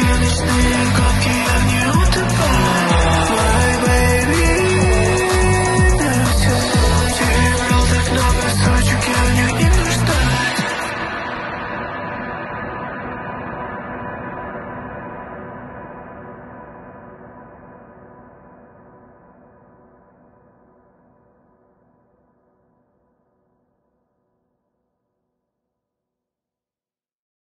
carelessly 걷기 아니